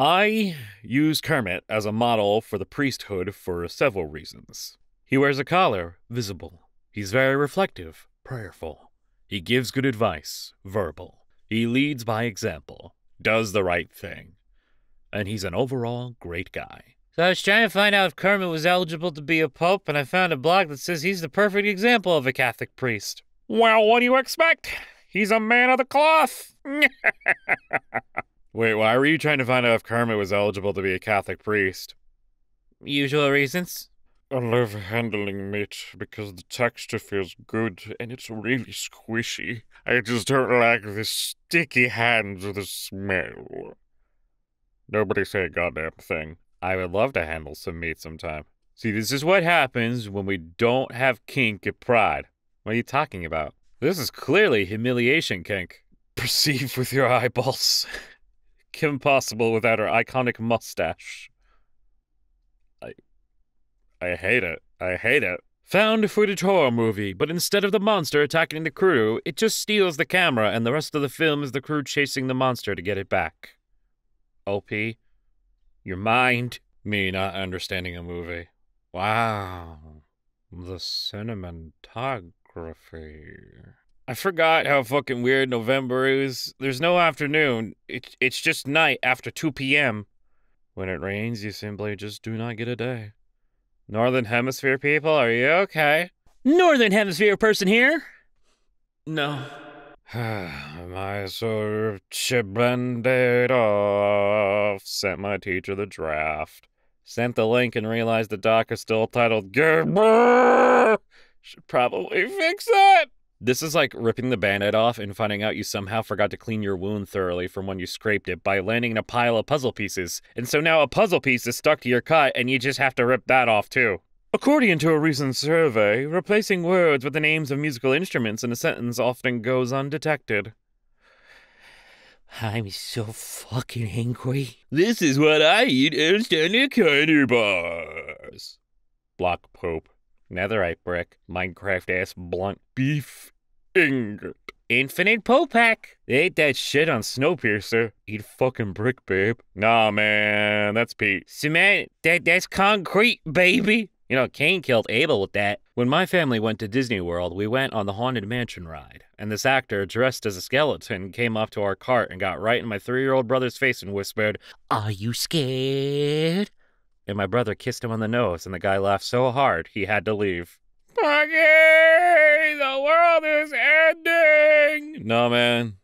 I use Kermit as a model for the priesthood for several reasons. He wears a collar, visible. He's very reflective, prayerful. He gives good advice, verbal. He leads by example, does the right thing. And he's an overall great guy. So I was trying to find out if Kermit was eligible to be a pope, and I found a blog that says he's the perfect example of a Catholic priest. Well, what do you expect? He's a man of the cloth. Wait, why were you trying to find out if Kermit was eligible to be a Catholic priest? Usual reasons. I love handling meat because the texture feels good and it's really squishy. I just don't like the sticky hands or the smell. Nobody say a goddamn thing. I would love to handle some meat sometime. See, this is what happens when we don't have kink at Pride. What are you talking about? This is clearly humiliation kink. Perceive with your eyeballs. Kim Possible without her iconic mustache. I I hate it. I hate it. Found a footage horror movie, but instead of the monster attacking the crew, it just steals the camera and the rest of the film is the crew chasing the monster to get it back. OP, your mind, me not understanding a movie. Wow. The cinematography. I forgot how fucking weird November is. There's no afternoon. It, it's just night after 2 p.m. When it rains, you simply just do not get a day. Northern Hemisphere people, are you okay? Northern Hemisphere person here? No. my so blended off. Sent my teacher the draft. Sent the link and realized the doc is still titled Gerber. Should probably fix that. This is like ripping the band-aid off and finding out you somehow forgot to clean your wound thoroughly from when you scraped it by landing in a pile of puzzle pieces. And so now a puzzle piece is stuck to your cut and you just have to rip that off too. According to a recent survey, replacing words with the names of musical instruments in a sentence often goes undetected. I'm so fucking angry. This is what I eat at standard candy bars. Block Pope. Netherite brick, Minecraft ass blunt beef ingot. Infinite Popak. They ate that shit on Snowpiercer. Eat fucking brick, babe. Nah, man, that's Pete. Cement, that, that's concrete, baby. You know, Cain killed Abel with that. When my family went to Disney World, we went on the Haunted Mansion ride, and this actor, dressed as a skeleton, came up to our cart and got right in my three year old brother's face and whispered, Are you scared? And my brother kissed him on the nose, and the guy laughed so hard he had to leave. Puggy, the world is ending. No, man,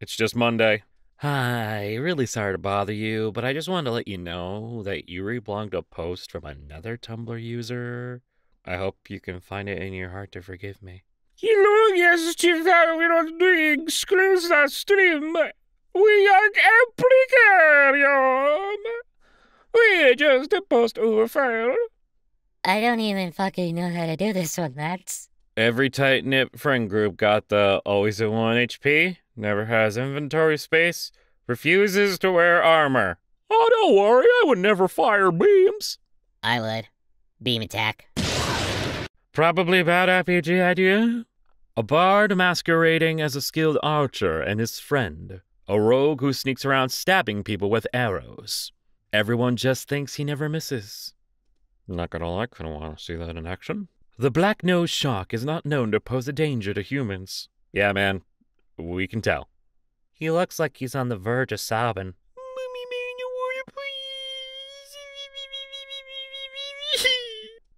it's just Monday. Hi, really sorry to bother you, but I just wanted to let you know that you reblogged a post from another Tumblr user. I hope you can find it in your heart to forgive me. Hello, yes, we are doing exclusive stream. We are Applicarium. We just a post over file. I don't even fucking know how to do this one, That's Every tight knit friend group got the always at 1 HP, never has inventory space, refuses to wear armor. Oh, don't worry, I would never fire beams. I would. Beam attack. Probably a bad RPG idea. A bard masquerading as a skilled archer and his friend. A rogue who sneaks around stabbing people with arrows. Everyone just thinks he never misses. Not gonna lie, kinda wanna see that in action. The black-nosed shark is not known to pose a danger to humans. Yeah, man, we can tell. He looks like he's on the verge of sobbing.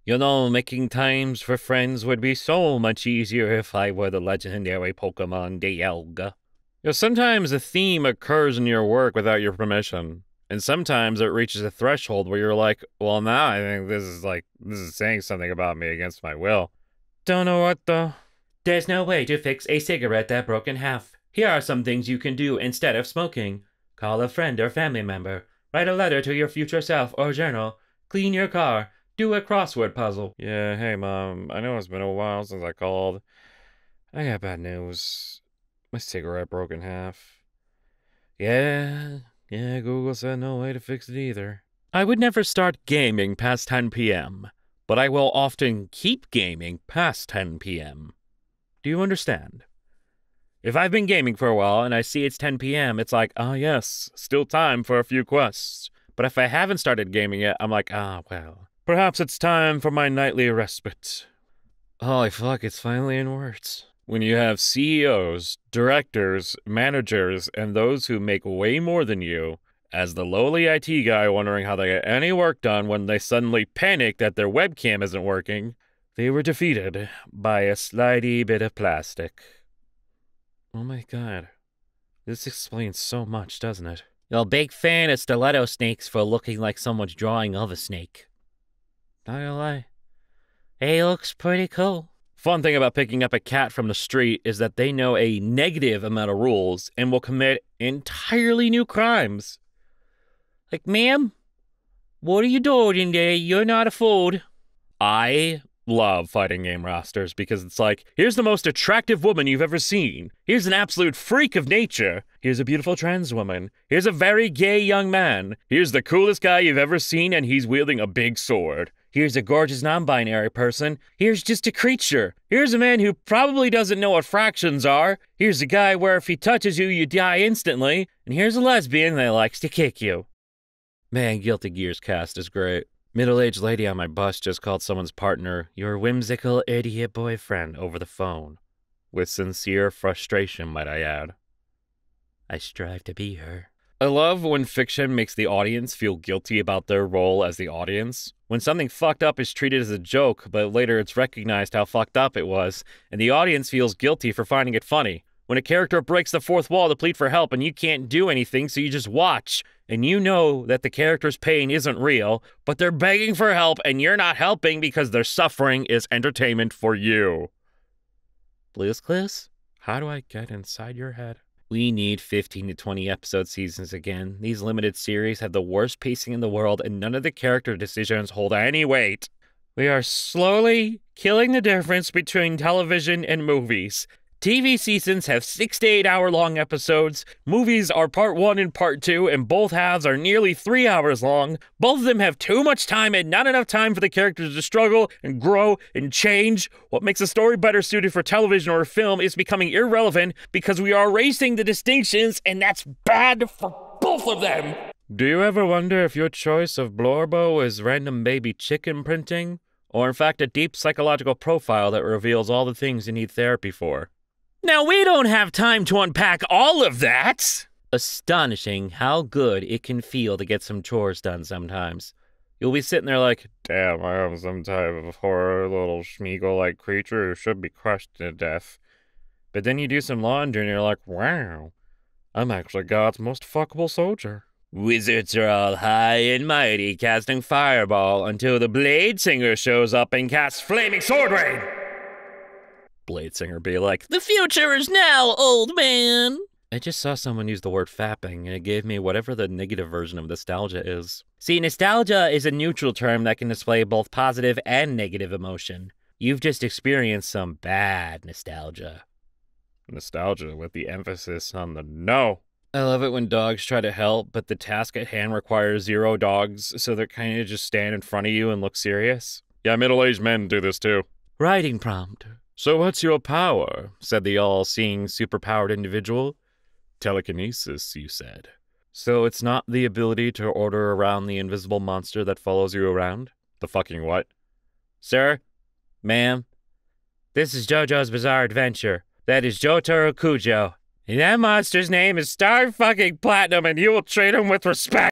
You know, making times for friends would be so much easier if I were the legendary Pokemon Dialga. You know, sometimes a theme occurs in your work without your permission. And sometimes it reaches a threshold where you're like, well, now I think this is like, this is saying something about me against my will. Don't know what though. There's no way to fix a cigarette that broke in half. Here are some things you can do instead of smoking. Call a friend or family member. Write a letter to your future self or journal. Clean your car. Do a crossword puzzle. Yeah, hey mom, I know it's been a while since I called. I got bad news. My cigarette broke in half. Yeah, yeah, Google said no way to fix it either. I would never start gaming past 10 p.m., but I will often keep gaming past 10 p.m. Do you understand? If I've been gaming for a while and I see it's 10 p.m., it's like, oh yes, still time for a few quests. But if I haven't started gaming yet, I'm like, ah, well, perhaps it's time for my nightly respite. Holy fuck, it's finally in words. When you have CEOs, directors, managers, and those who make way more than you, as the lowly IT guy wondering how they get any work done when they suddenly panic that their webcam isn't working, they were defeated by a slidey bit of plastic. Oh my god. This explains so much, doesn't it? You're a big fan of stiletto snakes for looking like someone's drawing of a snake. Not gonna lie. He looks pretty cool. Fun thing about picking up a cat from the street is that they know a negative amount of rules and will commit entirely new crimes. Like, ma'am, what are you doing in there? You're not a food. I love fighting game rosters because it's like, here's the most attractive woman you've ever seen. Here's an absolute freak of nature. Here's a beautiful trans woman. Here's a very gay young man. Here's the coolest guy you've ever seen, and he's wielding a big sword. Here's a gorgeous non binary person. Here's just a creature. Here's a man who probably doesn't know what fractions are. Here's a guy where if he touches you, you die instantly. And here's a lesbian that likes to kick you. Man, Guilty Gear's cast is great. Middle aged lady on my bus just called someone's partner your whimsical idiot boyfriend over the phone. With sincere frustration, might I add. I strive to be her. I love when fiction makes the audience feel guilty about their role as the audience. When something fucked up is treated as a joke, but later it's recognized how fucked up it was, and the audience feels guilty for finding it funny. When a character breaks the fourth wall to plead for help and you can't do anything, so you just watch, and you know that the character's pain isn't real, but they're begging for help and you're not helping because their suffering is entertainment for you. Blues Clues? How do I get inside your head? We need 15 to 20 episode seasons again. These limited series have the worst pacing in the world, and none of the character decisions hold any weight. We are slowly killing the difference between television and movies. TV seasons have six to eight hour long episodes. Movies are part one and part two, and both halves are nearly three hours long. Both of them have too much time and not enough time for the characters to struggle and grow and change. What makes a story better suited for television or film is becoming irrelevant because we are erasing the distinctions, and that's bad for both of them. Do you ever wonder if your choice of Blorbo is random baby chicken printing? Or, in fact, a deep psychological profile that reveals all the things you need therapy for? Now, we don't have time to unpack all of that. Astonishing how good it can feel to get some chores done sometimes. You'll be sitting there like, Damn, I am some type of horror little Sméagol like creature who should be crushed to death. but then you do some laundry and you're like, wow, I'm actually God's most fuckable soldier. Wizards are all high and mighty, casting fireball until the Blade Singer shows up and casts Flaming Sword Rain. Blade Singer be like, The future is now, old man. I just saw someone use the word fapping, and it gave me whatever the negative version of nostalgia is. See, nostalgia is a neutral term that can display both positive and negative emotion. You've just experienced some bad nostalgia. Nostalgia with the emphasis on the no. I love it when dogs try to help, but the task at hand requires zero dogs, so they're kind of just stand in front of you and look serious. Yeah, middle aged men do this too. Writing prompt. So, what's your power? said the all seeing, superpowered individual. Telekinesis, you said. So it's not the ability to order around the invisible monster that follows you around? The fucking what? Sir, ma'am, this is JoJo's Bizarre Adventure. That is Jotaro Kujo. And that monster's name is Star fucking Platinum, and you will treat him with respect.